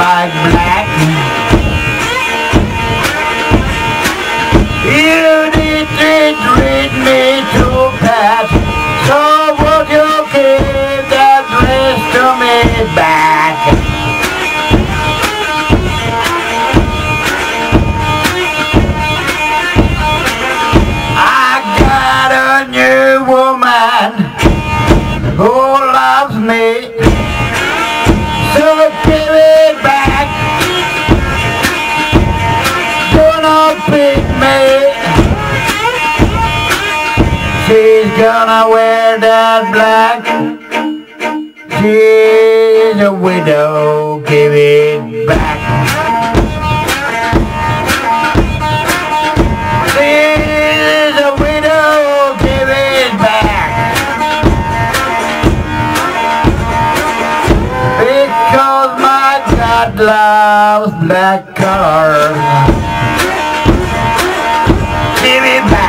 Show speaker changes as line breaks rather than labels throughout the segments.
like black. You did She's gonna wear that black. She's a widow. Give it back. She's a widow. Give it back. Because my God loves black cars. Give it back.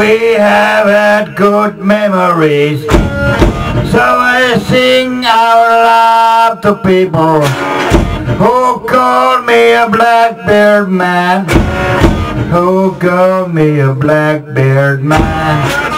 We have had good memories, so I sing our love to people who call me a blackbeard man, who call me a blackbeard man.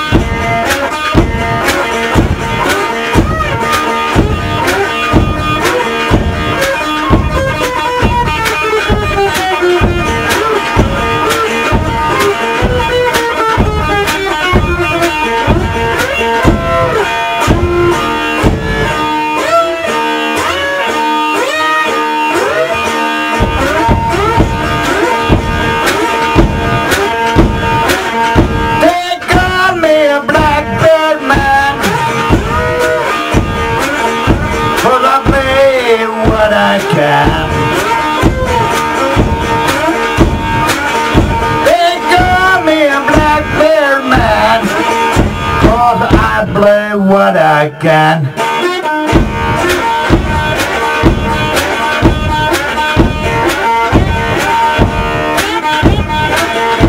I can They call me a blackbird man Cause I play what I can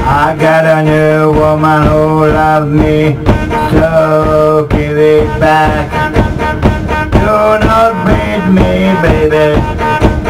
I got a new woman who loves me, so give it back. Do not beat me, baby.